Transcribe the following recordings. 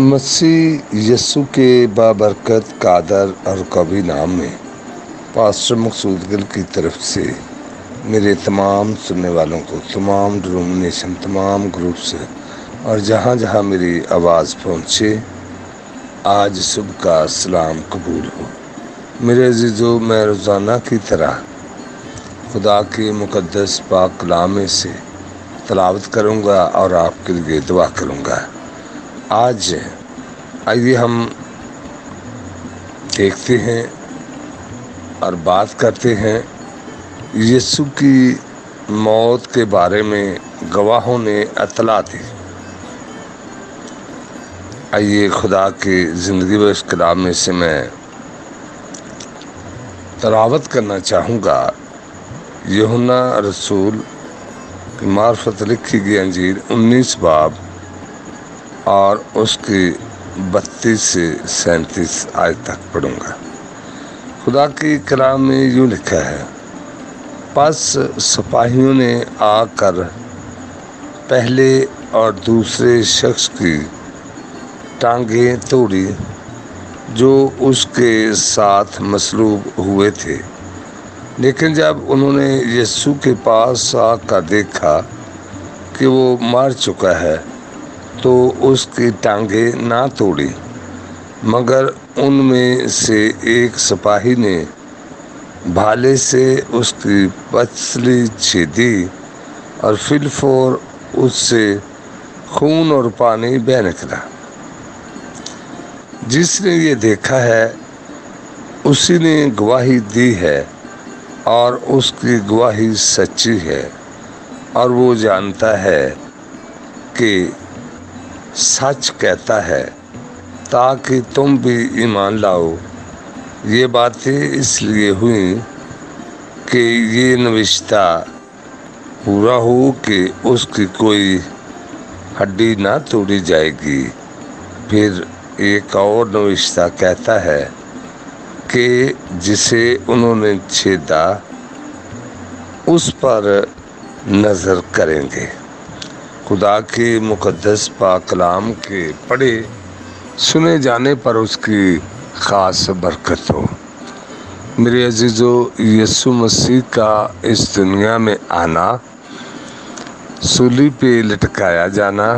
मसीह यस्सु के बाबरकत, कादर और कभी नाम में पास्टर मकसूद गिल की तरफ़ से मेरे तमाम सुनने वालों को, तमाम डिनोमिनेशन तमाम ग्रुप्स और जहाँ जहाँ मेरी आवाज़ पहुँचे, आज सुबह का सलाम कबूल हो। मेरे अजीज़ों, मैं रोज़ाना की तरह खुदा के मुकदस पाक कलामे से तलावत करूँगा और आपके लिए दुआ करूँगा। आज आइए हम देखते हैं और बात करते हैं यीशु की मौत के बारे में, गवाहों ने अतला दी आइए खुदा के ज़िंदगी बस कलाम में से मैं तलावत करना चाहूँगा। यहुना रसूल की मार्फत लिखी गई अंजीर 19 बाब और उसकी बत्तीस से सैंतीस आज तक पढ़ूँगा। खुदा की कलाम में यूँ लिखा है पास सिपाहियों ने आकर पहले और दूसरे शख्स की टांगें तोड़ी, जो उसके साथ मसलूब हुए थे। लेकिन जब उन्होंने यीशु के पास आकर देखा कि वो मार चुका है तो उसकी टांगे ना तोड़ी, मगर उनमें से एक सिपाही ने भाले से उसकी पसली छेदी और फिलफोर उससे खून और पानी बह निकला। जिसने ये देखा है, उसी ने गवाही दी है और उसकी गवाही सच्ची है और वो जानता है कि सच कहता है, ताकि तुम भी ईमान लाओ। ये बातें इसलिए हुई कि ये नविश्ता पूरा हो कि उसकी कोई हड्डी ना तोड़ी जाएगी। फिर एक और नविश्ता कहता है कि जिसे उन्होंने छेदा, उस पर नज़र करेंगे। खुदा के मुकद्दस पाकलाम के पढ़े, सुने जाने पर उसकी ख़ास बरकत हो। मेरे अजीज़ो यसु मसीह का इस दुनिया में आना, सूली पे लटकाया जाना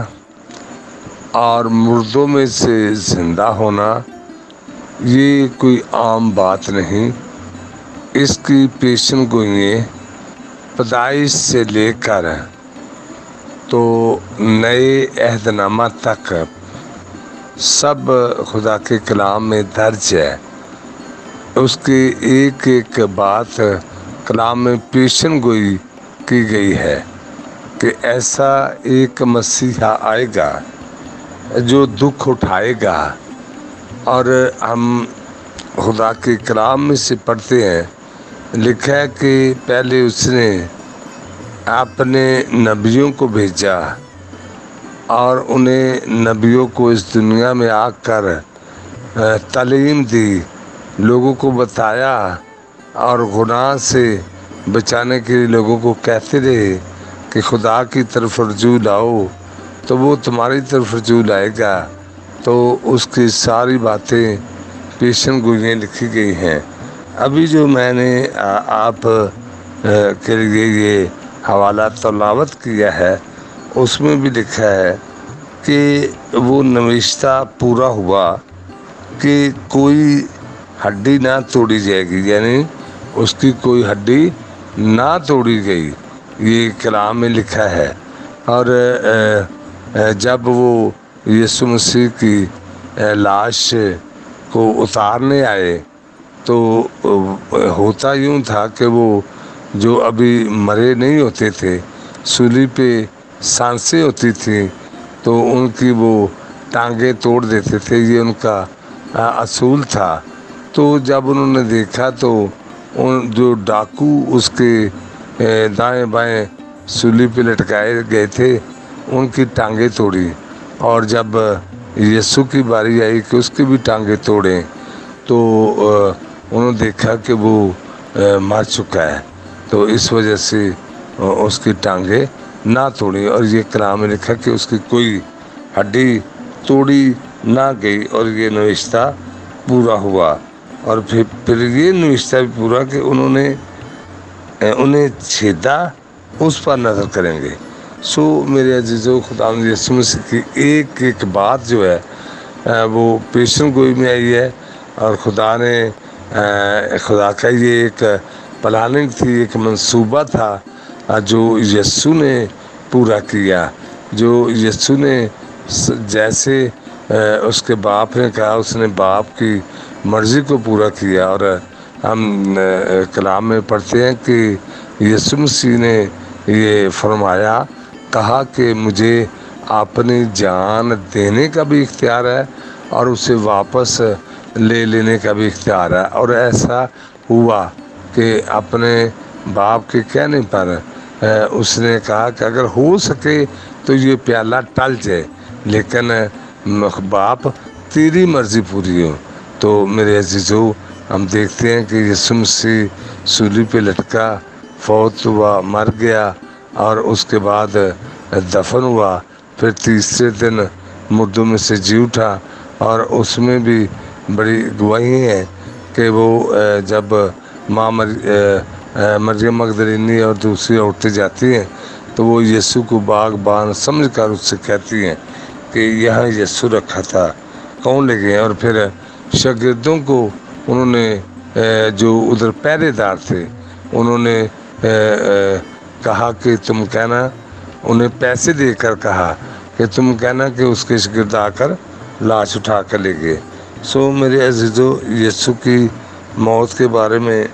और मुर्दों में से ज़िंदा होना, ये कोई आम बात नहीं। इसकी पेशन गोइयाँ पैदाइश से लेकर तो नए अहदनामा तक सब खुदा के कलाम में दर्ज है। उसकी एक एक बात कलाम में पेशन गोई की गई है कि ऐसा एक मसीहा आएगा जो दुख उठाएगा। और हम खुदा के कलाम में से पढ़ते हैं, लिखा है कि पहले उसने अपने नबियों को भेजा और उन्हें नबियों को इस दुनिया में आकर तालीम दी, लोगों को बताया और गुनाह से बचाने के लिए लोगों को कहते रहे कि खुदा की तरफ़ रजू लाओ तो वो तुम्हारी तरफ़ रजू लाएगा। तो उसकी सारी बातें पेशन गोइयाँ लिखी गई हैं। अभी जो मैंने आप के लिए ये हवाला तलावत किया है, उसमें भी लिखा है कि वो नविश्ता पूरा हुआ कि कोई हड्डी ना तोड़ी जाएगी, यानी उसकी कोई हड्डी ना तोड़ी गई। ये कलाम में लिखा है। और जब वो यीशु मसीह की लाश को उतारने आए तो होता यूँ था कि वो जो अभी मरे नहीं होते थे, सूली पे साँसें होती थी तो उनकी वो टांगे तोड़ देते थे, ये उनका असूल था। तो जब उन्होंने देखा तो उन, जो डाकू उसके दाएँ बाएँ सूली पे लटकाए गए थे, उनकी टांगे तोड़ी। और जब यीशु की बारी आई कि उसकी भी टांगे तोड़ें तो उन्होंने देखा कि वो मर चुका है। तो इस वजह से उसकी टांगे ना तोड़ी और ये कलाम में लिखा कि उसकी कोई हड्डी तोड़ी ना गई और ये नविश्ता पूरा हुआ। और फिर फिर ये नविश्ता भी पूरा कि उन्होंने उन्हें छेदा उस पर नज़र करेंगे। सो मेरे अजीज़ो, खुदा यसु की एक एक बात जो है वो पेशन गोई में आई है और खुदा ने खुदा का ये एक प्लानिंग थी, एक मंसूबा था जो यस्सु ने पूरा किया। जो यस्सु ने जैसे उसके बाप ने कहा, उसने बाप की मर्ज़ी को पूरा किया। और हम कलाम में पढ़ते हैं कि यसु मसीह ने ये फरमाया, कहा कि मुझे अपनी जान देने का भी इख्तियार है और उसे वापस ले लेने का भी इख्तियार है। और ऐसा हुआ। कि अपने बाप के कहने पर उसने कहा कि अगर हो सके तो ये प्याला टल जाए, लेकिन बाप तेरी मर्ज़ी पूरी हो। तो मेरे अजीज़ों, हम देखते हैं कि यसु मसीह सूली पे लटका, फौत हुआ, मर गया, और उसके बाद दफन हुआ, फिर तीसरे दिन मुर्दों में से जी उठा, और उसमें भी बड़ी गवाही है कि वो जब माँ मर मरियम मगदरिनी और दूसरी औरतें जाती हैं तो वो यीशु को बागबान समझ कर उससे कहती हैं कि यहाँ यीशु रखा था। कौन ले गए? और फिर शागिर्दों को उन्होंने जो उधर पहरेदार थे, उन्होंने कहा कि तुम कहना, उन्हें पैसे देकर कहा कि तुम कहना कि उसके शागिर्द आकर लाश उठा कर ले गए। सो मेरे अजीज़ों, यीशु की मौत के बारे में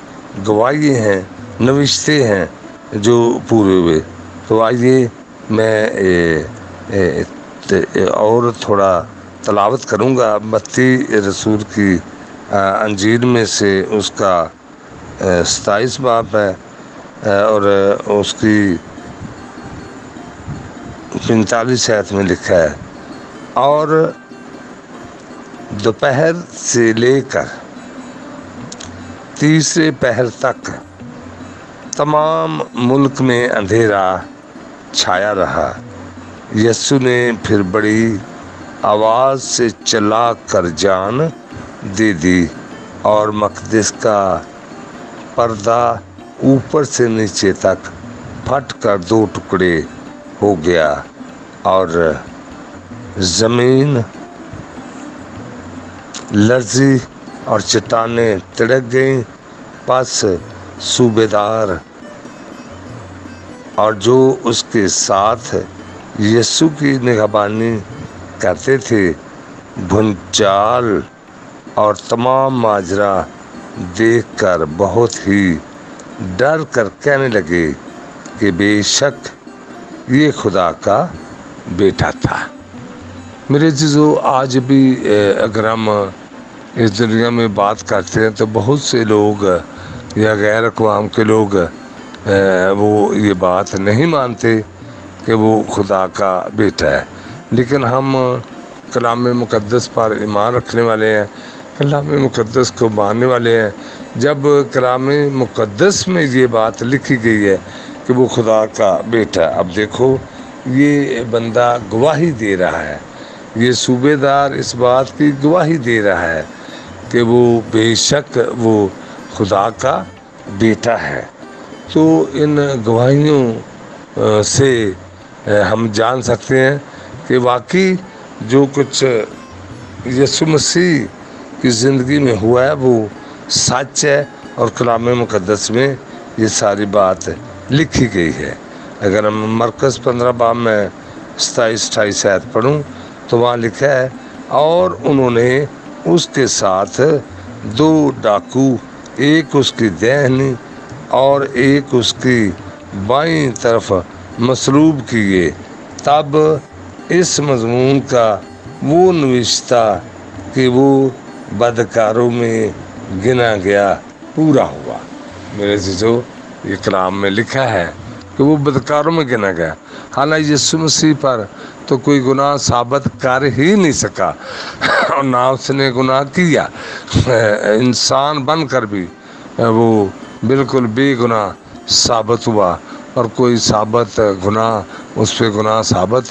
गवाही हैं नविश्ते हैं जो पूरे हुए। तो आइए मैं ए, ए, ए, और थोड़ा तलावत करूँगा। बत्ती रसूल की अंजीर में से उसका सताईस बाप है और उसकी पैंतालीस आयत में लिखा है और दोपहर से लेकर तीसरे पहर तक तमाम मुल्क में अंधेरा छाया रहा। यस्सु ने फिर बड़ी आवाज़ से चला कर जान दे दी और मकदस का पर्दा ऊपर से नीचे तक फट कर दो टुकड़े हो गया और ज़मीन लर्जी और चट्टाने तिड़क गईं, पास सूबेदार। और जो उसके साथ यीशु की निगहबानी करते थे, भुंचाल और तमाम माजरा देखकर बहुत ही डर कर कहने लगे कि बेशक ये खुदा का बेटा था। मेरे चीज़ों, आज भी अगर हम इस दुनिया में बात करते हैं तो बहुत से लोग, या गैर अकवाम के लोग वो ये बात नहीं मानते कि वो खुदा का बेटा है। लेकिन हम कलाम मुक़दस पर ईमान रखने वाले हैं, कलाम मुक़दस को मानने वाले हैं। जब कलाम मुक़दस में ये बात लिखी गई है कि वो खुदा का बेटा है, अब देखो, ये बंदा गवाही दे रहा है। ये सूबेदार इस बात की गवाही दे रहा है कि वो बेशक वो खुदा का बेटा है। तो इन गवाहियों से हम जान सकते हैं कि वाकई जो कुछ यसु मसीह की ज़िंदगी में हुआ है, वो सच है और कलाम मुक़दस में ये सारी बात लिखी गई है। अगर हम मरकज़ पंद्रह बाब में सताईस अठाईस आयत पढ़ूँ तो वहाँ लिखा है, और उन्होंने उसके साथ दो डाकू, एक उसकी दहनी और एक उसकी बाई तरफ़ मसलूब किए। तब इस मजमून का वो नविश्ता कि वो बदकारों में गिना गया, पूरा हुआ। मेरे चीज़ों ये कलाम में लिखा है कि वो बदकारों में गिना गया। हालाँकि यीशु मसीह पर तो कोई गुनाह साबित कर ही नहीं सका। और ना उसने गुनाह किया। इंसान बनकर भी वो बिल्कुल बेगुनाह साबित हुआ और कोई साबित गुनाह, उस पर गुनाह साबित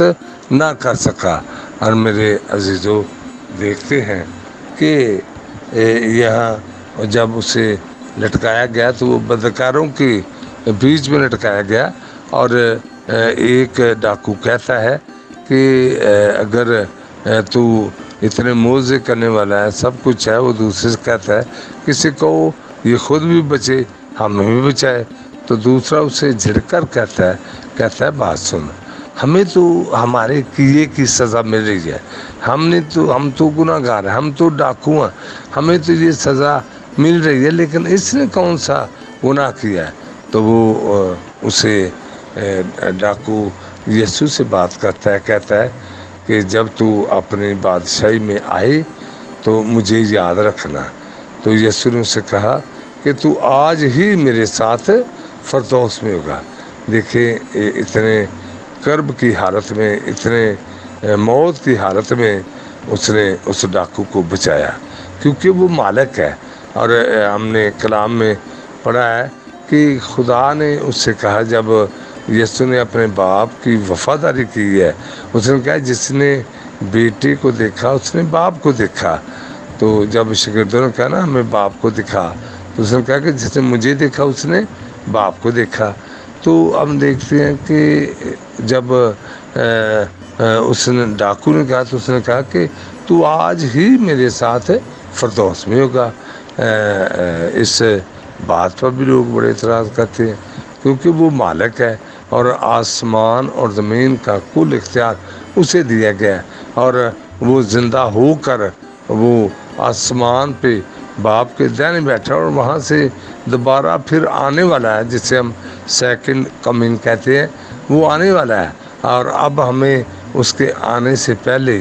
ना कर सका। और मेरे अजीज़ों, देखते हैं कि यह जब उसे लटकाया गया तो वो बदकारों के बीच में लटकाया गया और एक डाकू कहता है कि अगर तू इतने मोजे करने वाला है, सब कुछ है, वो दूसरे से कहता है, किसी को ये खुद भी बचे हमें भी बचाए। तो दूसरा उसे झिड़कर कहता है कहता है, बात सुन, हमें तो हमारे किए की सज़ा मिल रही है। हमने तो हम तो गुनागार हैं, हम तो डाकू हैं, हमें तो ये सज़ा मिल रही है, लेकिन इसने कौन सा गुनाह किया है? तो वो उसे डाकू यीशु से बात करता है, कहता है कि जब तू अपनी बादशाही में आए तो मुझे याद रखना। तो यीशु ने उसे कहा कि तू आज ही मेरे साथ फरदौस में होगा। देखिए इतने कर्ब की हालत में, इतने मौत की हालत में उसने उस डाकू को बचाया, क्योंकि वो मालिक है। और हमने कलाम में पढ़ा है कि खुदा ने उससे कहा, जब यीशु ने अपने बाप की वफादारी की है। उसने कहा, जिसने बेटे को देखा, उसने बाप को देखा। तो जब शिगिर्दों ने कहा ना, हमें बाप को दिखा। तो उसने कहा कि, जिसने मुझे देखा, उसने बाप को देखा। तो हम देखते हैं कि जब उसने डाकू ने कहा तो उसने कहा कि, तू आज ही मेरे साथ फरदौस में होगा। इस बात पर भी लोग बड़े इतराज़ करते हैं, क्योंकि वो मालिक है। और आसमान और ज़मीन का कुल इख्तियार उसे दिया गया और वो ज़िंदा होकर वो आसमान पे बाप के दैन बैठा और वहाँ से दोबारा फिर आने वाला है जिसे हम सेकंड कमिंग कहते हैं। वो आने वाला है और अब हमें उसके आने से पहले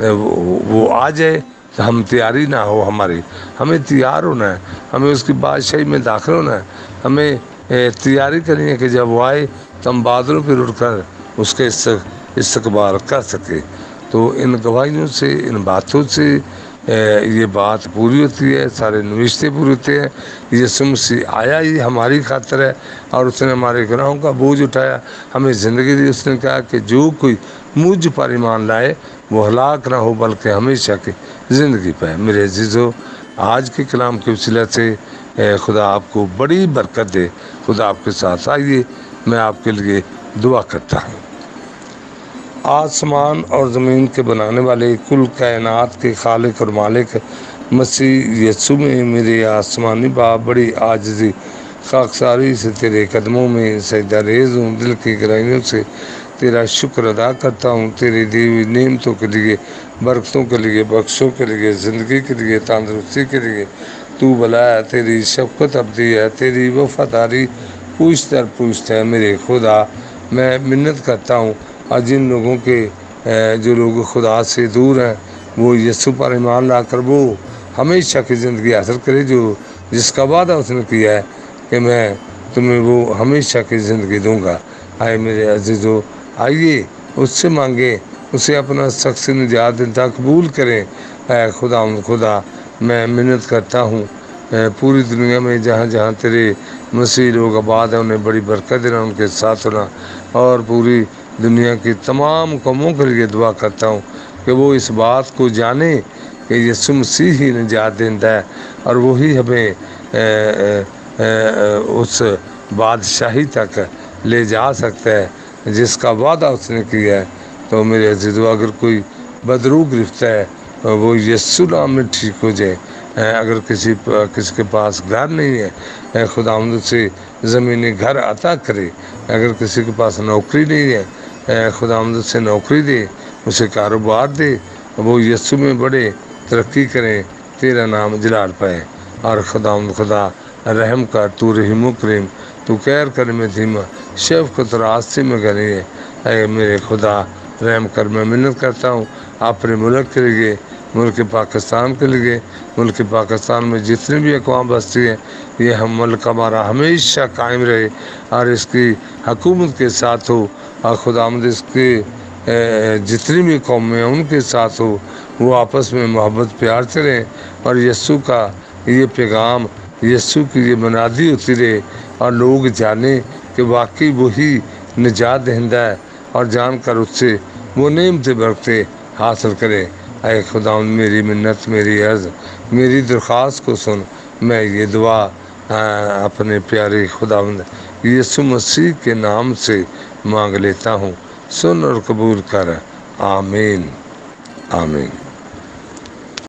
वो, वो आ जाए तो हम तैयारी ना हो हमारी। हमें तैयार होना है हमें उसकी बादशाही में दाखिल होना है। हमें तैयारी करनी है कि जब वो आए तो हम बादलों पर उड़कर उसके इस्तकबाल कर सके। तो इन गवाहियों से, इन बातों से ये बात पूरी होती है, सारे नविश्ते पूरे होते हैं। ये मसीह आया ही हमारी खातर है और उसने हमारे गुनाहों का बोझ उठाया। हमें ज़िंदगी दी, उसने कहा कि जो कोई मुझ पर ईमान लाए, वो हलाक ना हो, बल्कि हमेशा की ज़िंदगी पाए मेरे अजीज़ो, आज के कलाम के वसीला से खुदा आपको बड़ी बरकत दे। खुदा आपके साथ आइए। मैं आपके लिए दुआ करता हूँ। आसमान और ज़मीन के बनाने वाले कुल कायनात के खालिक और मालिक मसीह यसु में मेरे आसमानी बाप बड़ी आजजी खाकसारी से तेरे कदमों में सजदा रेज हूँ। दिल की गहराइयों से तेरा शुक्र अदा करता हूँ। तेरी दी हुई नियमतों के लिए, बरकतों के लिए, बख्शों के लिए, ज़िंदगी के लिए, तंदरुस्ती के लिए तू है। तेरी शफकत अब्दी है, तेरी वफादारी पूछ दर पूछता है, मेरे खुदा। मैं मिन्नत करता हूँ। और जिन लोगों के जो लोग खुदा से दूर हैं, वो यस्सु पर ईमान ला कर वो हमेशा की ज़िंदगी हासिल करे, जो जिसका वादा उसने किया है कि मैं तुम्हें वो हमेशा की ज़िंदगी दूँगा। आए मेरे अजीज़ो, आइए, उससे मांगे, उसे अपना शख्स निजात कबूल करें। आए खुदा खुदा, मैं मिन्नत करता हूँ। पूरी दुनिया में जहाँ जहाँ तेरे मसीह लोग आबाद हैं उन्हें बड़ी बरकत देना उनके साथ होना। और पूरी दुनिया की तमाम कौमों के लिए दुआ करता हूँ कि वो इस बात को जाने कि यसु मसीह ही निजात देता है और वही हमें ए, ए, ए, उस बादशाही तक ले जा सकता है जिसका वादा उसने किया है। तो मेरे अजीज़ो अगर कोई बदरू गिरफ्त है वो यसु नाम में ठीक हो जाए। अगर किसी किसी के पास घर नहीं है खुदा से ज़मीनी घर अता करे, अगर किसी के पास नौकरी नहीं है खुदामद से नौकरी दे, उसे कारोबार दे, वो यस्सु में बड़े तरक्की करें, तेरा नाम जलाल पाए। और खुदाम खुदा, रहम कर, तू रहीम करीम तू कैर कर में धीमा शफकत रास्ते में करी है। मेरे खुदा, रहम कर, मैं मिन्नत करता हूँ, अपने मुल्क के लिए मुल्क पाकिस्तान के लिए, मुल्क पाकिस्तान में जितनी भी अकवाम बस्ती हैं, ये हम मुल्क हमारा हमेशा कायम रहे और इसकी हकूमत के साथ हो और खुदामद इसके जितनी भी कौमें हैं, उनके साथ हो, वो आपस में मोहब्बत प्यार से रहें और यस्सु का ये पैगाम, यस्सु की ये मनादी होती रहे और लोग जाने कि वाकई वही निजात दहिंदा है और जानकर उससे वो नेमते बरते हासिल करें। अय खुदा, मेरी मन्नत, मेरी अर्ज़, मेरी दरख्वास्त को सुन। मैं ये दुआ अपने प्यारे खुदा यीशु मसीह के नाम से मांग लेता हूँ। सुन और कबूल कर। आमीन। आमीन।